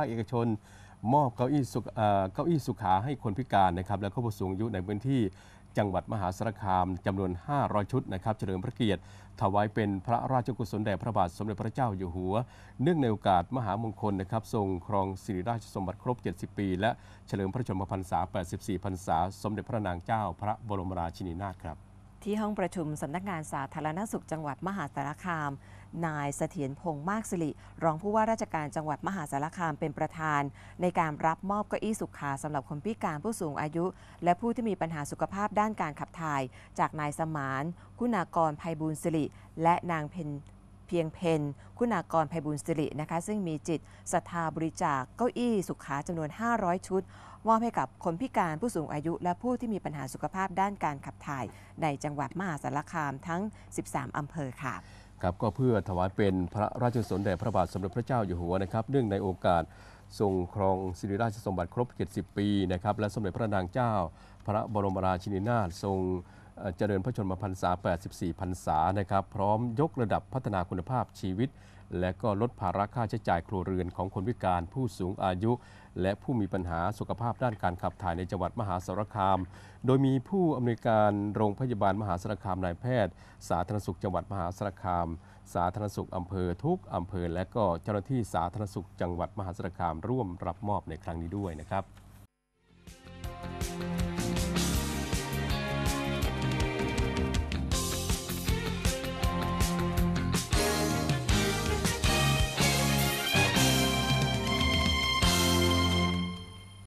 าคเอกชน มอบเก้าอี้สุขเอ่อเก้าอี้สุขาให้คนพิการนะครับและผู้สูงอายุในพื้นที่จังหวัดมหาสารคามจำนวน 500 ชุดนะครับเฉลิมพระเกียรติถวายเป็นพระราชกุศลแด่พระบาทสมเด็จพระเจ้าอยู่หัว เนื่องในโอกาสมหามงคลนะครับทรงครองสิริราชสมบัติครบ 70 ปี และเฉลิมพระชนมพรรษา 84 พรรษา สมเด็จพระนางเจ้า พระบรมราชินีนาถครับ ที่ห้องประชุมสำนักงานสาธารณสุขจังหวัดมหาสารคาม นายเสถียรพงษ์มากสิริ รองผู้ว่าราชการจังหวัดมหาสารคามเป็นประธาน ในการรับมอบเก้าอี้สุขาสำหรับคนพิการผู้สูงอายุ และผู้ที่มีปัญหาสุขภาพด้านการขับถ่าย จากนายสมาน คุณากรภัยบูลสิริ และนางเพน เพียงเพนคุณากรภัยบูลย์สิรินะคะซึ่งมีจิตศรัทธาบริจาคเก้าอี้สุขาจำนวน 500 ชุดมอบให้กับคนพิการผู้สูงอายุ และผู้ที่มีปัญหาสุขภาพด้านการขับถ่าย ในจังหวัดมหาสารคามทั้ง 13 อำเภอค่ะครับก็เพื่อถวายเป็นพระราชกุศลแด่พระบาทสมเด็จพระเจ้าอยู่หัวนะครับเนื่องในโอกาสทรงครองสิริราชสมบัติครบ 70 ปีนะครับและสมเด็จพระนางเจ้า พระบรมราชินีนาถทรง เจริญพระชนมพรรษา 84 พรรษานะครับ พร้อมยกระดับพัฒนาคุณภาพชีวิต และก็ลดภาระค่าใช้จ่ายครัวเรือนของคนพิการ ผู้สูงอายุ และผู้มีปัญหาสุขภาพด้านการขับถ่ายในจังหวัดมหาสารคาม โดยมีผู้อำนวยการโรงพยาบาลมหาสารคามนายแพทย์ สาธารณสุขจังหวัดมหาสารคาม สาธารณสุขอำเภอทุกอำเภอ และก็เจ้าหน้าที่สาธารณสุขจังหวัดมหาสารคามร่วมรับมอบในครั้งนี้ด้วยนะครับ